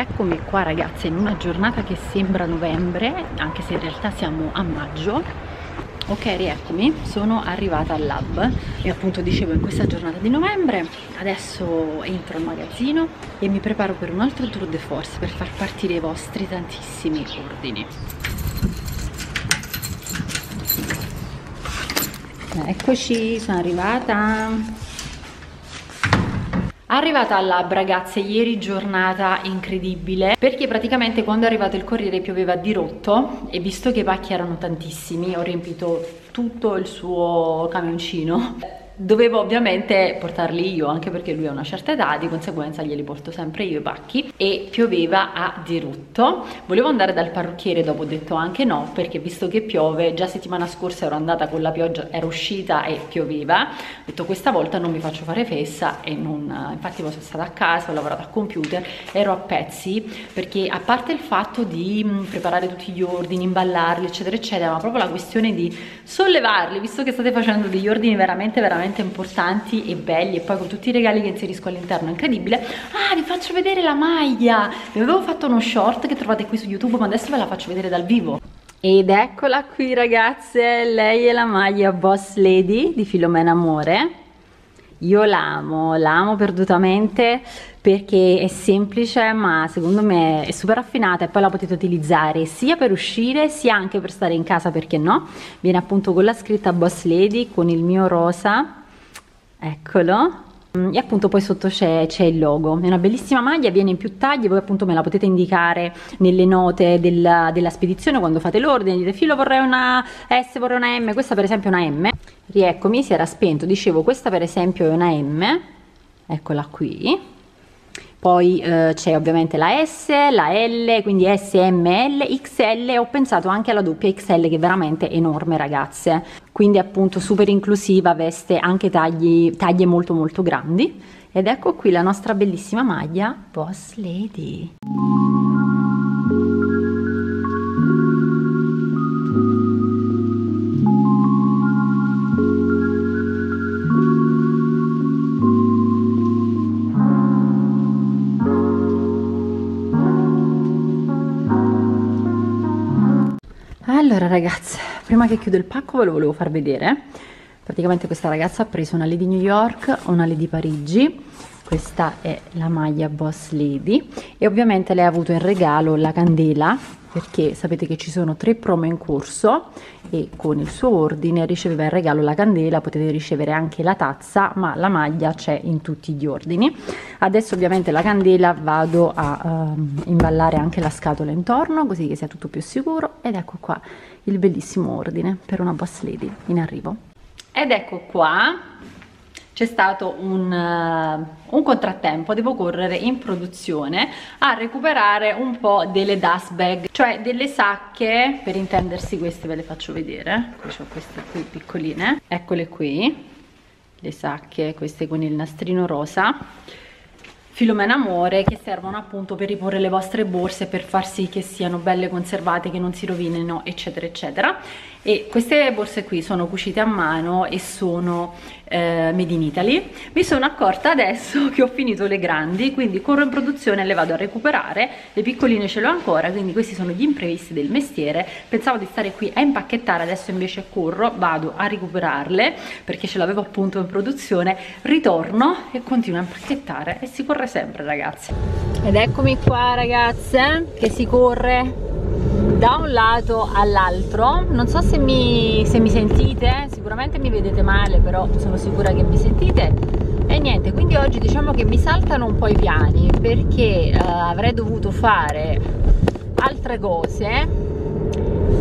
eccomi qua ragazze in una giornata che sembra novembre anche se in realtà siamo a maggio. Ok rieccomi sono arrivata al lab. E appunto dicevo in questa giornata di novembre adesso entro al magazzino e mi preparo per un altro tour de force per far partire i vostri tantissimi ordini. Eccoci sono arrivata Arrivata al lab ragazze ieri giornata incredibile perché praticamente quando è arrivato il corriere pioveva di rotto e visto che i pacchi erano tantissimi ho riempito tutto il suo camioncino dovevo ovviamente portarli io anche perché lui ha una certa età di conseguenza glieli porto sempre io i pacchi. E pioveva a dirutto volevo andare dal parrucchiere dopo ho detto anche no perché visto che piove già settimana scorsa ero andata con la pioggia ero uscita e pioveva. Ho detto questa volta non mi faccio fare fessa e non infatti poi sono stata a casa ho lavorato a computer ero a pezzi perché a parte il fatto di mm, preparare tutti gli ordini imballarli eccetera eccetera ma proprio la questione di sollevarli visto che state facendo degli ordini veramente veramente veramente importanti e belli e poi con tutti i regali che inserisco all'interno incredibile. Ah vi faccio vedere la maglia! Vi avevo fatto uno short che trovate qui su youtube ma adesso ve la faccio vedere dal vivo. Ed eccola qui ragazze lei è la maglia boss lady di Filomena Amore. Io l'amo, l'amo perdutamente perché è semplice ma secondo me è super raffinata e poi la potete utilizzare sia per uscire sia anche per stare in casa perché no? Viene appunto con la scritta Boss Lady con il mio rosa eccolo. E appunto poi sotto c'è, il logo. È una bellissima maglia viene in più tagli voi appunto me la potete indicare nelle note della, della spedizione quando fate l'ordine dite filo vorrei una S vorrei una M questa per esempio è una M. Rieccomi si era spento dicevo questa per esempio è una M. Eccola qui poi eh, c'è ovviamente la S, la L, quindi S, M, L, XL ho pensato anche alla doppia XL che è veramente enorme ragazze, quindi appunto super inclusiva, veste anche tagli, taglie molto molto grandi. Ed ecco qui la nostra bellissima maglia Boss Lady. Allora ragazze prima che chiudo il pacco ve lo volevo far vedere. Praticamente questa ragazza ha preso una Lady New York una Lady Parigi questa è la maglia Boss Lady. E ovviamente lei ha avuto in regalo la candela perché sapete che ci sono tre promo in corso e con il suo ordine riceveva in regalo la candela potete ricevere anche la tazza ma la maglia c'è in tutti gli ordini. Adesso ovviamente la candela vado a um, imballare anche la scatola intorno così che sia tutto più sicuro. Ed ecco qua il bellissimo ordine per una boss lady in arrivo. Ed ecco qua c'è stato un, uh, un, contrattempo, devo correre in produzione a recuperare un po' delle dust bag, cioè delle sacche, per intendersi queste ve le faccio vedere, ho queste qui piccoline, eccole qui, le sacche, queste con il nastrino rosa, Filomena Amore che servono appunto per riporre le vostre borse per far sì che siano belle conservate, che non si rovinino eccetera eccetera. E queste borse qui sono cucite a mano e sono eh, made in Italy. Mi sono accorta adesso che ho finito le grandi quindi corro in produzione e le vado a recuperare. Le piccoline ce le ho ancora quindi questi sono gli imprevisti del mestiere. Pensavo di stare qui a impacchettare adesso invece corro vado a recuperarle perché ce l'avevo appunto in produzione. Ritorno e continuo a impacchettare e si corre sempre ragazzi. Ed eccomi qua ragazze che si corre da un lato all'altro. Non so se mi, se mi sentite sicuramente mi vedete male però sono sicura che mi sentite. E niente quindi oggi diciamo che mi saltano un po' i piani perché eh, avrei dovuto fare altre cose.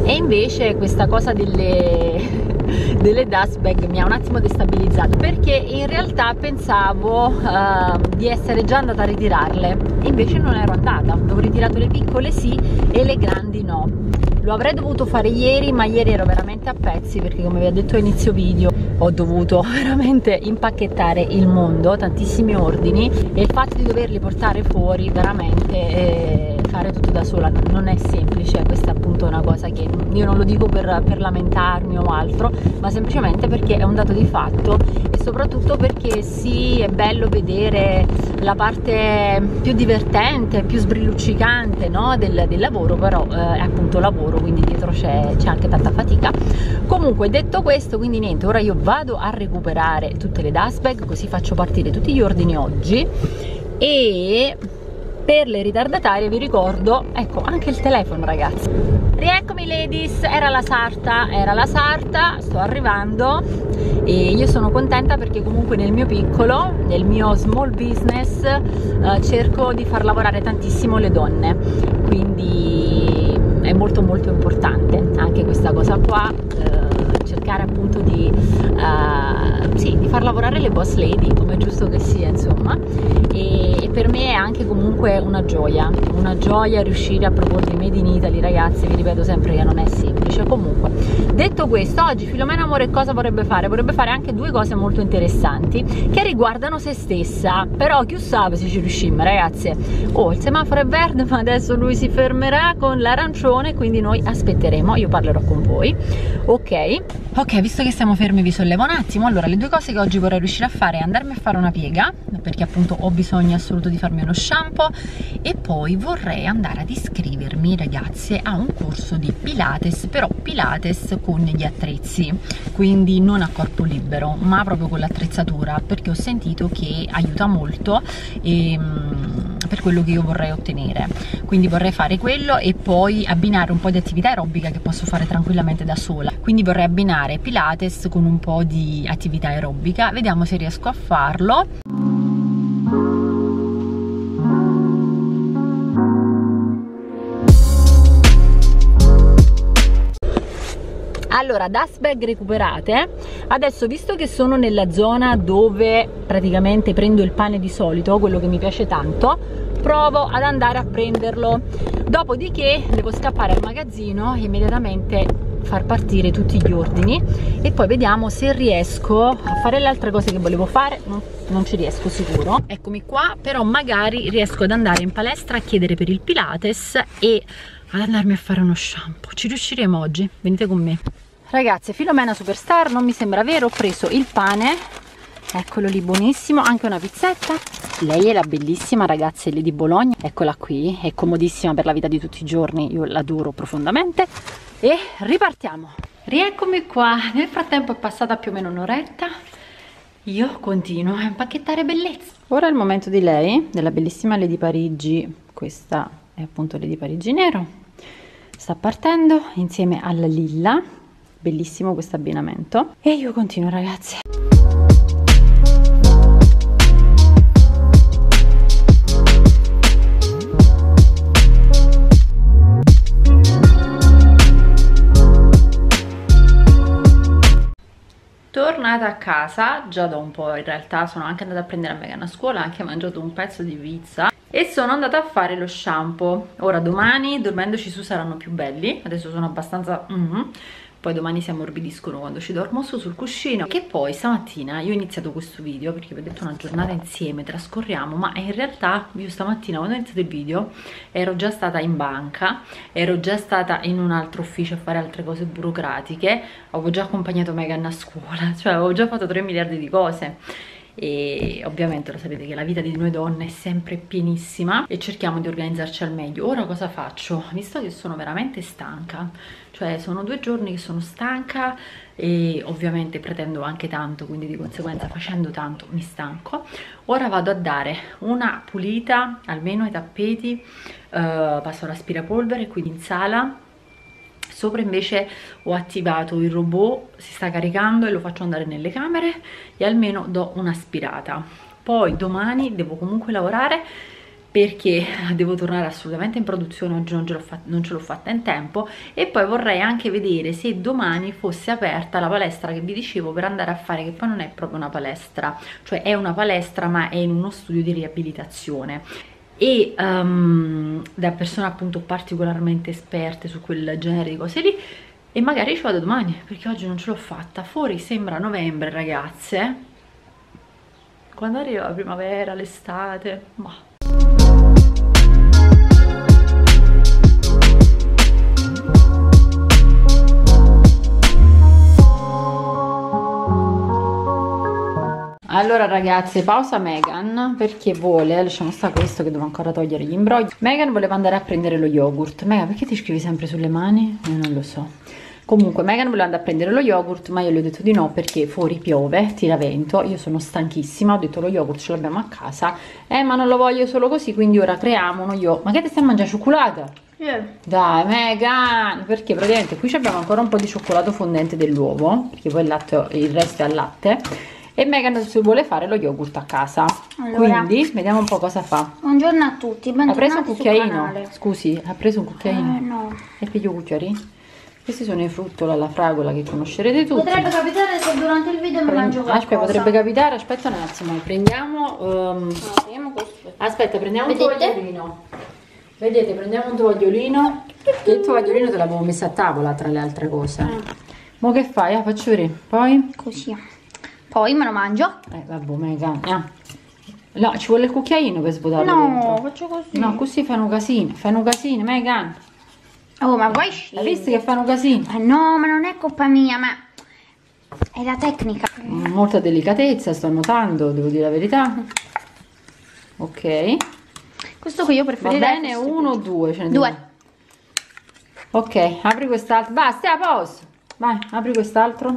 E invece questa cosa delle delle dust bag mi ha un attimo destabilizzato perché in realtà pensavo uh, di essere già andata a ritirarle invece non ero andata. Ho ritirato le piccole sì e le grandi no. Lo avrei dovuto fare ieri ma ieri ero veramente a pezzi perché come vi ho detto a inizio video ho dovuto veramente impacchettare il mondo tantissimi ordini e il fatto di doverli portare fuori veramente eh, fare tutto da sola non è semplice questa appunto una cosa che io non lo dico per, per lamentarmi o altro ma semplicemente perché è un dato di fatto e soprattutto perché sì è bello vedere la parte più divertente più sbrilluccicante no, del, del, lavoro però eh, è appunto lavoro quindi dietro c'è, c'è anche tanta fatica. Comunque detto questo quindi niente ora io vado a recuperare tutte le dust bag così faccio partire tutti gli ordini oggi e per le ritardatarie vi ricordo ecco anche il telefono ragazzi. Rieccomi ladies. Era la sarta era la sarta. Sto arrivando. E io sono contenta perché comunque nel mio piccolo nel mio small business eh, cerco di far lavorare tantissimo le donne. Quindi è molto molto importante anche questa cosa qua. Eh, cercare appunto di, uh, sì, di far lavorare le boss lady come è giusto che sia insomma. E, e, per me è anche comunque una gioia, una gioia riuscire a proporre i made in Italy ragazzi, vi ripeto sempre che non è semplice, comunque detto questo oggi Filomena Amore cosa vorrebbe fare? Vorrebbe fare anche due cose molto interessanti che riguardano se stessa, però chissà se ci riusciamo ragazzi, oh il semaforo è verde ma adesso lui si fermerà con l'arancione quindi noi aspetteremo, io parlerò con voi, ok? Ok, visto che siamo fermi vi sollevo un attimo, allora le due cose che oggi vorrei riuscire a fare è andarmi a fare una piega, perché appunto ho bisogno assoluto di farmi uno shampoo e poi vorrei andare ad iscrivermi ragazze a un corso di Pilates, però Pilates con gli attrezzi, quindi non a corpo libero, ma proprio con l'attrezzatura, perché ho sentito che aiuta molto e, ehm, per quello che io vorrei ottenere. Quindi vorrei fare quello e poi abbinare un po' di attività aerobica che posso fare tranquillamente da sola. Quindi vorrei abbinare Pilates con un po' di attività aerobica, vediamo se riesco a farlo. Allora dust bag recuperate. Adesso visto che sono nella zona dove praticamente prendo il pane di solito quello che mi piace tanto provo ad andare a prenderlo. Dopodiché devo scappare al magazzino e immediatamente far partire tutti gli ordini. E poi vediamo se riesco a fare le altre cose che volevo fare. Non, non ci riesco sicuro. Eccomi qua però magari riesco ad andare in palestra a chiedere per il pilates e ad andarmi a fare uno shampoo. Ci riusciremo oggi? Venite con me ragazze Filomena Superstar non mi sembra vero ho preso il pane eccolo lì buonissimo anche una pizzetta. Lei è la bellissima ragazza di Bologna eccola qui è comodissima per la vita di tutti i giorni io l'adoro profondamente. E ripartiamo. Rieccomi qua nel frattempo è passata più o meno un'oretta io continuo a impacchettare bellezza ora è il momento di lei della bellissima Lady Parigi questa è appunto Lady Parigi nero. Sta partendo insieme alla Lilla bellissimo questo abbinamento. E io continuo ragazzi tornata a casa, già da un po' in realtà sono anche andata a prendere a Megan a scuola, anche mangiato un pezzo di pizza e sono andata a fare lo shampoo. Ora domani dormendoci su saranno più belli, adesso sono abbastanza... Mm poi domani si ammorbidiscono quando ci dormo su sul cuscino. Che poi stamattina io ho iniziato questo video perché vi ho detto una giornata insieme trascorriamo ma in realtà io stamattina quando ho iniziato il video ero già stata in banca ero già stata in un altro ufficio a fare altre cose burocratiche avevo già accompagnato Megan a scuola cioè avevo già fatto 3 miliardi di cose e ovviamente lo sapete che la vita di noi donne è sempre pienissima e cerchiamo di organizzarci al meglio ora cosa faccio? visto che sono veramente stanca cioè sono due giorni che sono stanca e ovviamente pretendo anche tanto quindi di conseguenza facendo tanto mi stanco ora vado a dare una pulita almeno ai tappeti uh, passo l'aspirapolvere quindi in sala sopra invece ho attivato il robot si sta caricando e lo faccio andare nelle camere e almeno do un'aspirata. Poi domani devo comunque lavorare perché devo tornare assolutamente in produzione, oggi non ce l'ho fatta in tempo. E poi vorrei anche vedere se domani fosse aperta la palestra che vi dicevo per andare a fare, che poi non è proprio una palestra, cioè è una palestra ma è in uno studio di riabilitazione e um, da persone appunto particolarmente esperte su quel genere di cose lì e magari ci vado domani perché oggi non ce l'ho fatta. Fuori sembra novembre ragazze. Quando arriva la primavera, l'estate ma Allora ragazze, pausa Megan perché vuole, lasciamo sta questo che devo ancora togliere gli imbrogli. Megan voleva andare a prendere lo yogurt. Megan, perché ti scrivi sempre sulle mani? Io non lo so. Comunque Megan voleva andare a prendere lo yogurt, ma io le ho detto di no perché fuori piove, tira vento, io sono stanchissima, ho detto lo yogurt ce l'abbiamo a casa, eh ma non lo voglio solo così, quindi ora creiamo uno yogurt. Ma che ti stai a mangiare cioccolata? Yeah. Dai Megan, perché praticamente qui abbiamo ancora un po' di cioccolato fondente dell'uovo, perché poi il, latte, il resto è al latte, e Megan si vuole fare lo yogurt a casa. Allora. Quindi vediamo un po' cosa fa. Buongiorno a tutti, Ha preso un cucchiaino? Scusi, ha preso un cucchiaino? Eh, no. E piglio cucchiari? Questi sono i fruttola alla fragola che conoscerete tutti. Potrebbe capitare se durante il video mi Prendi- mangio qualcosa. Aspetta, potrebbe capitare, aspetta un attimo, prendiamo... ehm, No, prendiamo questo. Aspetta, prendiamo un tovagliolino. Vedete, prendiamo un tovagliolino. Il tovagliolino te l'avevo messo a tavola tra le altre cose. Mo che fai? Ah, faccio vedere. Poi? Così. Poi me lo mangio. Eh, vabbè, mega. Ah. No, ci vuole il cucchiaino per svuotarlo No, dentro. faccio così. No, così fanno casino, fanno casino, Megan. Oh, ma vuoi Hai scendere? visto che fanno casino? Eh, no, ma non è colpa mia, ma è la tecnica. Molta delicatezza, sto notando, devo dire la verità. Ok. Questo che io Va preferirei. bene, questo uno o qui. due? Ce ne Due. devo- Ok, apri quest'altro. Basta, a posto. Vai, apri quest'altro.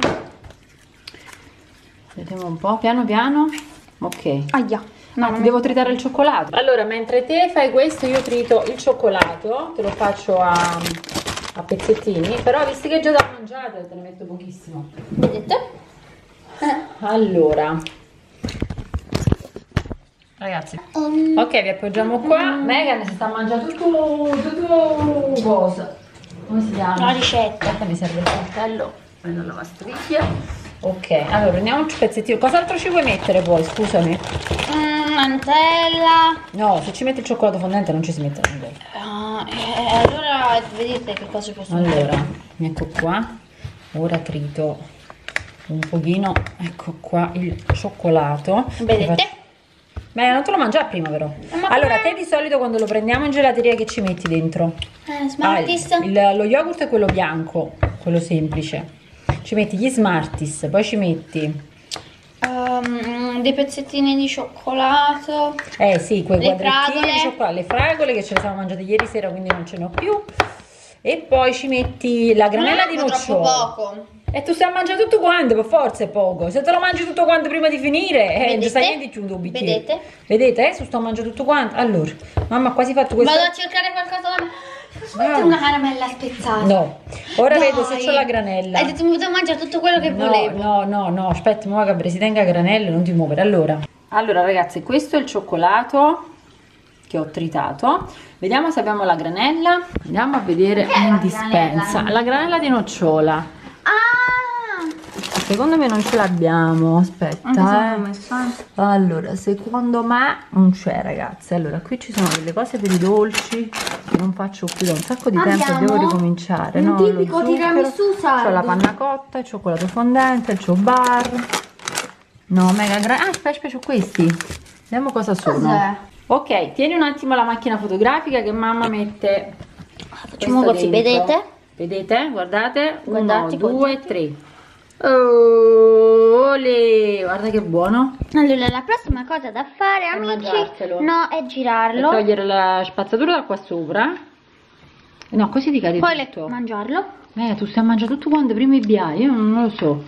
Vediamo un po', piano piano. Ok. Aia. No, non Devo tritare il cioccolato. Allora, mentre te fai questo, io trito il cioccolato, te lo faccio a, a pezzettini, però visto che è già da mangiare, te ne metto pochissimo. Vedete? Eh. Allora, ragazzi, ok, vi appoggiamo qua. Megan si sta mangiando tutto, tutto cosa? Come si chiama? La ricetta. Mi serve il coltello e la lavastoviglie. Ok, allora prendiamo un pezzettino. Cos'altro ci vuoi mettere poi? Scusami. Mm. No, se ci metti il cioccolato fondente non ci si mette la Nutella. Ah, eh, allora vedete che cosa posso Allora, ecco qua. Ora trito un pochino, ecco qua il cioccolato. Vedete? Beh, non te lo mangiare prima però. ma allora, te di solito quando lo prendiamo in gelateria che ci metti dentro? Eh, Ah, il- lo yogurt è quello bianco, quello semplice. Ci metti gli Smarties, poi ci metti Ehm, dei pezzettini di cioccolato. Eh sì, quei Le quadrettini di cioccolato, le fragole che ce le siamo mangiate ieri sera, quindi non ce ne ho più. E poi ci metti la granella di troppo nocciola. poco. E tu stai a mangiare tutto quanto, per forza è poco. Se te lo mangi tutto quanto prima di finire, eh, non Vedete? sai niente più un bicchiere. Vedete? Vedete? Eh, sto mangiando tutto quanto. Allora, mamma ha quasi fatto questo. Vado a cercare qualcosa da. Posso mettere una caramella spezzata? No, ora Dai. vedo se c'ho la granella. Hai detto mi potevo mangiare tutto quello che No, volevo. no, no, no, aspetta, muova Gabri, si tenga granello, non ti muovere. Allora, allora ragazzi, questo è il cioccolato che ho tritato. Vediamo se abbiamo la granella. Andiamo a vedere Cos'è in dispensa. granella? La granella di nocciola. Secondo me non ce l'abbiamo. Aspetta, eh. Allora, secondo me non c'è, ragazzi. Allora, qui ci sono delle cose per i dolci che non faccio più da un sacco di tempo Abbiamo devo ricominciare. un no? Tipico tiramisù. C'ho la panna cotta, il cioccolato fondente, il bar. No, mega grande. Ah, aspetta, aspetta, questi. Vediamo cosa sono. Ok, tieni un attimo la macchina fotografica che mamma mette. Facciamo così, dentro. vedete? Vedete? Guardate. Guardate, Uno, due, guardate. tre. Oh, olè, guarda che buono. Allora, la prossima cosa da fare, È amici, mangiartelo. no, è E girarlo. togliere la spazzatura da qua sopra. No, così ti cade Poi le- tutto. mangiarlo. Eh, tu stai a mangiare tutto quanto prima i biai, io non lo so.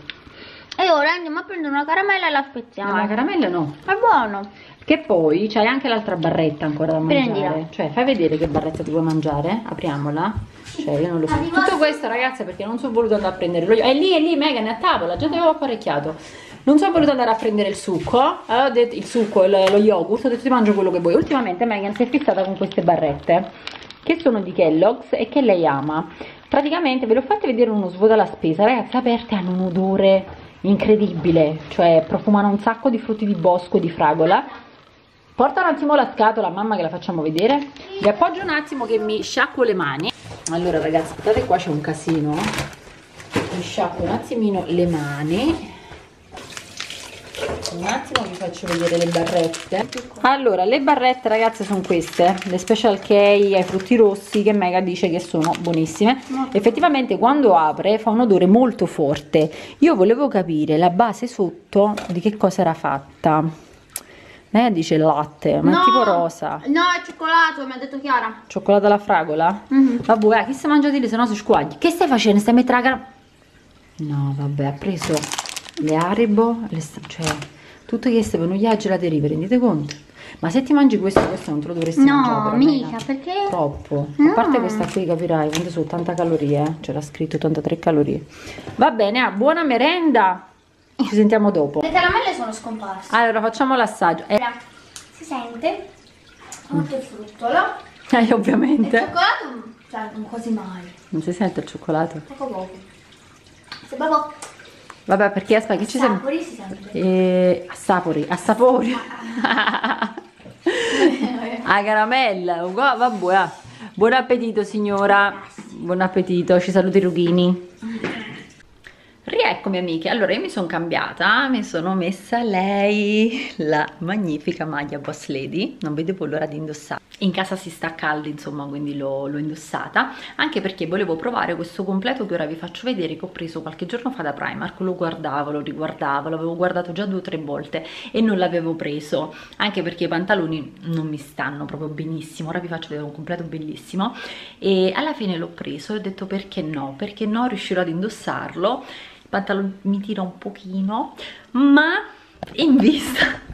E ora andiamo a prendere una caramella e la No, spezziamo. la caramella no. È buono. Che poi c'hai anche l'altra barretta ancora da mangiare. Prendila. Cioè, fai vedere che barretta ti vuoi mangiare. Apriamola. Cioè, io non lo so. Tutto questo, ragazze, perché non sono voluta andare a prendere lo È lì, è lì, Megan, è a tavola, già ti avevo apparecchiato. Non sono voluta andare a prendere il succo. Allora ho detto, il succo, il- lo yogurt, ho detto ti mangio quello che vuoi. Ultimamente Megan si è fissata con queste barrette, che sono di Kellogg's e che lei ama. Praticamente ve l'ho fatte vedere uno svuota la spesa, ragazzi, aperte hanno un odore incredibile, cioè profumano un sacco di frutti di bosco e di fragola. Porta un attimo la scatola, mamma che la facciamo vedere. Vi appoggio un attimo che mi sciacquo le mani. Allora ragazzi, aspettate qua c'è un casino. Mi sciacquo un attimino le mani. un attimo vi faccio vedere le barrette allora le barrette ragazze sono queste le special K ai frutti rossi che Mega dice che sono buonissime effettivamente quando apre fa un odore molto forte io volevo capire la base sotto di che cosa era fatta Mega dice latte ma no, è tipo rosa. No, è cioccolato, mi ha detto Chiara. cioccolato alla fragola? Mhm. vabbè eh, chi si mangia di lì se no si squagli. Che stai facendo? Stai mettendo la car- no vabbè ha preso le Haribo le sta- cioè tutte queste per gli gelaterie vi rendete conto? Ma se ti mangi questo questo non te lo dovresti mangiare No, mica, perché... troppo. No. a parte questa qui capirai quante sono 80 calorie eh? c'era scritto 83 calorie. Va bene ah, buona merenda ci sentiamo dopo Le caramelle sono scomparse. allora facciamo l'assaggio eh, si sente molto il fruttolo. eh, Il ovviamente cioccolato, cioè, non quasi mai. non si sente il cioccolato Poco poco. Se proprio vabbè perché aspetta che ci siamo sapori si sente. E assapori, assapori. a caramella, vabbè. ah. Buon appetito signora. Buon appetito, ci saluti Rughini. Rieccomi amiche, allora io mi sono cambiata, mi sono messa lei la magnifica maglia Boss Lady, non vedevo l'ora di indossare. In casa si sta caldo insomma quindi l'ho indossata, anche perché volevo provare questo completo che ora vi faccio vedere che ho preso qualche giorno fa da Primark, lo guardavo, lo riguardavo, l'avevo guardato già due o tre volte e non l'avevo preso, anche perché i pantaloni non mi stanno proprio benissimo, ora vi faccio vedere un completo bellissimo. E alla fine l'ho preso e ho detto perché no, perché no? Riuscirò ad indossarlo pantalone mi tira un pochino ma in vista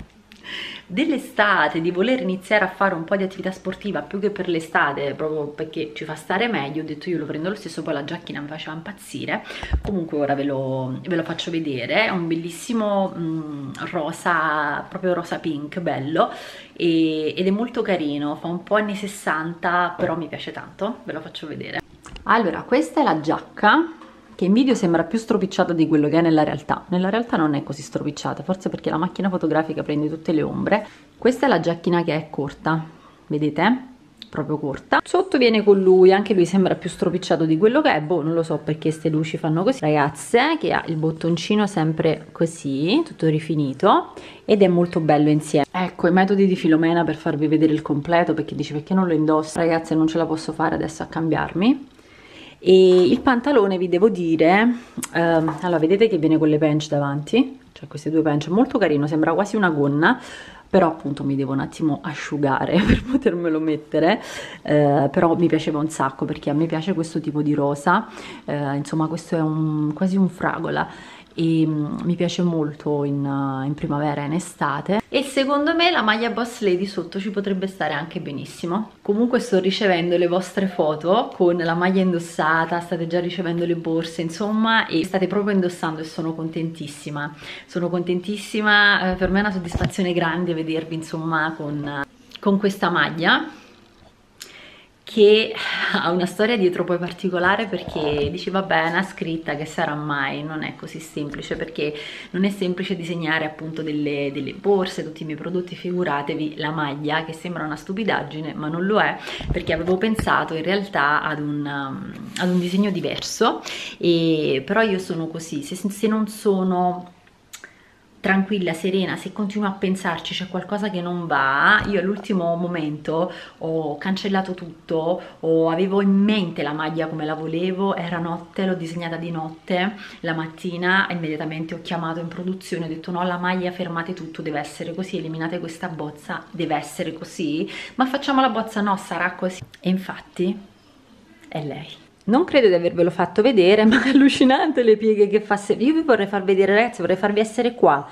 dell'estate di voler iniziare a fare un po' di attività sportiva più che per l'estate proprio perché ci fa stare meglio ho detto io lo prendo lo stesso poi la giacchina mi faceva impazzire. Comunque ora ve lo, ve lo faccio vedere è un bellissimo mm, rosa proprio rosa pink bello e- ed è molto carino fa un po' anni 60 però mi piace tanto ve lo faccio vedere. Allora questa è la giacca che in video sembra più stropicciata di quello che è nella realtà. Nella realtà non è così stropicciata, forse perché la macchina fotografica prende tutte le ombre. Questa è la giacchina che è corta, vedete? Proprio corta. Sotto viene con lui, anche lui sembra più stropicciato di quello che è, boh, non lo so perché queste luci fanno così. Ragazze, che ha il bottoncino sempre così, tutto rifinito, ed è molto bello insieme. Ecco, i metodi di Filomena per farvi vedere il completo, perché dice perché non lo indosso? Ragazze, non ce la posso fare adesso a cambiarmi e il pantalone vi devo dire ehm, allora vedete che viene con le pence davanti? Cioè queste due pence molto carino sembra quasi una gonna però appunto mi devo un attimo asciugare per potermelo mettere eh, però mi piaceva un sacco perché a me piace questo tipo di rosa eh, insomma questo è un, quasi un fragola e mm, mi piace molto in, in primavera e in estate. E secondo me la maglia Boss Lady sotto ci potrebbe stare anche benissimo. Comunque sto ricevendo le vostre foto con la maglia indossata state già ricevendo le borse insomma e state proprio indossando e sono contentissima. Sono contentissima eh, per me è una soddisfazione grande vedervi insomma con, con questa maglia che ha una storia dietro poi particolare perché dici vabbè è una scritta che sarà mai non è così semplice perché non è semplice disegnare appunto delle, delle borse tutti i miei prodotti figuratevi la maglia che sembra una stupidaggine ma non lo è perché avevo pensato in realtà ad un, ad un disegno diverso e però io sono così se, se non sono tranquilla, serena, se continuo a pensarci c'è qualcosa che non va, io all'ultimo momento ho cancellato tutto, o avevo in mente la maglia come la volevo, era notte, l'ho disegnata di notte, la mattina immediatamente ho chiamato in produzione, ho detto no la maglia fermate tutto, deve essere così, eliminate questa bozza, deve essere così, ma facciamo la bozza, no sarà così, e infatti è lei. Non credo di avervelo fatto vedere, ma è allucinante le pieghe che fa. Io vi vorrei far vedere, ragazzi, vorrei farvi essere qua.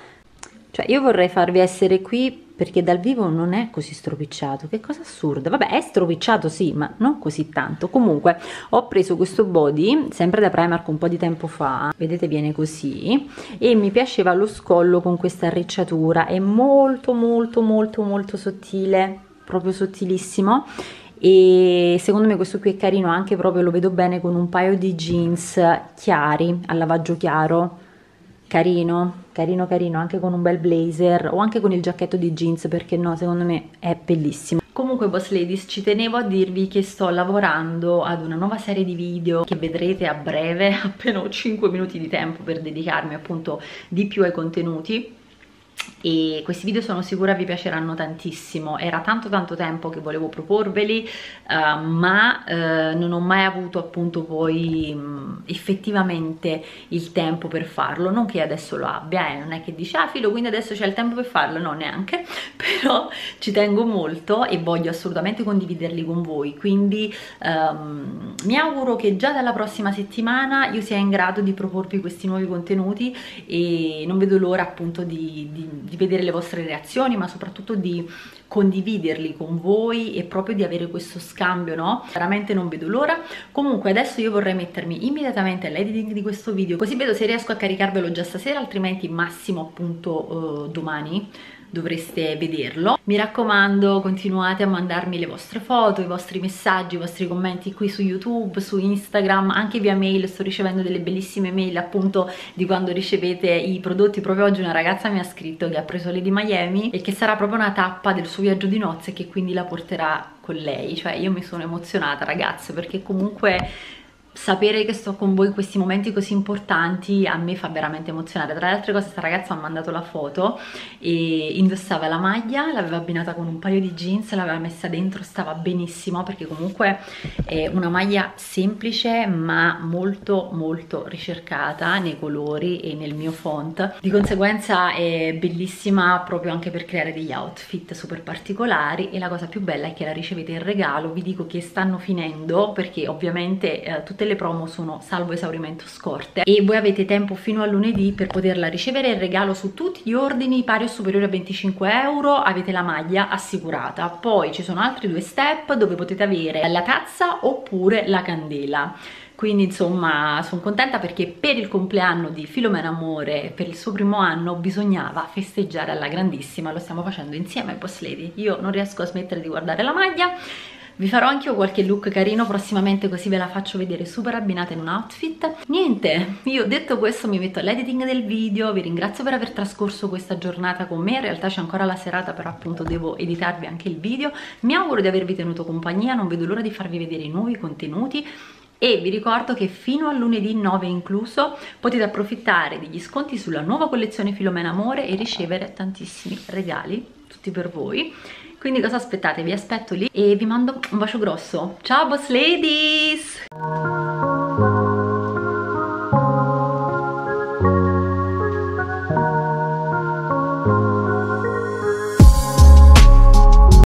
Cioè, io vorrei farvi essere qui perché dal vivo non è così stropicciato. Che cosa assurda. Vabbè, è stropicciato sì, ma non così tanto. Comunque, ho preso questo body, sempre da Primark un po' di tempo fa. Vedete, viene così. E mi piaceva lo scollo con questa arricciatura. È molto, molto, molto, molto sottile. Proprio sottilissimo e secondo me questo qui è carino anche proprio lo vedo bene con un paio di jeans chiari al lavaggio chiaro. Carino carino carino anche con un bel blazer o anche con il giacchetto di jeans perché no secondo me è bellissimo. Comunque boss ladies ci tenevo a dirvi che sto lavorando ad una nuova serie di video che vedrete a breve appena ho 5 minuti di tempo per dedicarmi appunto di più ai contenuti e questi video sono sicura vi piaceranno tantissimo. Era tanto tanto tempo che volevo proporveli uh, ma uh, non ho mai avuto appunto poi um, effettivamente il tempo per farlo. Non che adesso lo abbia eh, non è che dici ah filo quindi adesso c'è il tempo per farlo. No neanche. Però ci tengo molto e voglio assolutamente condividerli con voi. Quindi um, mi auguro che già dalla prossima settimana io sia in grado di proporvi questi nuovi contenuti e non vedo l'ora appunto di, di di vedere le vostre reazioni ma soprattutto di condividerli con voi e proprio di avere questo scambio no? Veramente non vedo l'ora. Comunque adesso io vorrei mettermi immediatamente all'editing di questo video così vedo se riesco a caricarvelo già stasera altrimenti massimo appunto uh, domani dovreste vederlo. Mi raccomando continuate a mandarmi le vostre foto, i vostri messaggi, i vostri commenti qui su YouTube, su Instagram, anche via mail, sto ricevendo delle bellissime mail appunto di quando ricevete i prodotti. Proprio oggi una ragazza mi ha scritto che ha preso le di Miami e che sarà proprio una tappa del suo viaggio di nozze e che quindi la porterà con lei. Cioè io mi sono emozionata ragazze perché comunque sapere che sto con voi in questi momenti così importanti a me fa veramente emozionare. Tra le altre cose questa ragazza ha mandato la foto e indossava la maglia l'aveva abbinata con un paio di jeans l'aveva messa dentro stava benissimo perché comunque è una maglia semplice ma molto molto ricercata nei colori e nel mio font. Di conseguenza è bellissima proprio anche per creare degli outfit super particolari e la cosa più bella è che la ricevete in regalo. Vi dico che stanno finendo perché ovviamente eh, tutte tutte le promo sono salvo esaurimento scorte. E voi avete tempo fino a lunedì per poterla ricevere. In regalo su tutti gli ordini pari o superiori a 25 euro avete la maglia assicurata. Poi ci sono altri due step dove potete avere la tazza oppure la candela. Quindi insomma sono contenta perché per il compleanno di Filomena Amore per il suo primo anno bisognava festeggiare alla grandissima. Lo stiamo facendo insieme Boss Lady. Io non riesco a smettere di guardare la maglia vi farò anche io qualche look carino prossimamente così ve la faccio vedere super abbinata in un outfit. Niente io detto questo mi metto all'editing del video vi ringrazio per aver trascorso questa giornata con me in realtà c'è ancora la serata però appunto devo editarvi anche il video. Mi auguro di avervi tenuto compagnia non vedo l'ora di farvi vedere i nuovi contenuti. E vi ricordo che fino a lunedì 9 incluso potete approfittare degli sconti sulla nuova collezione Filomena Amore e ricevere tantissimi regali tutti per voi quindi cosa aspettate? Vi aspetto lì e vi mando un bacio grosso ciao boss ladies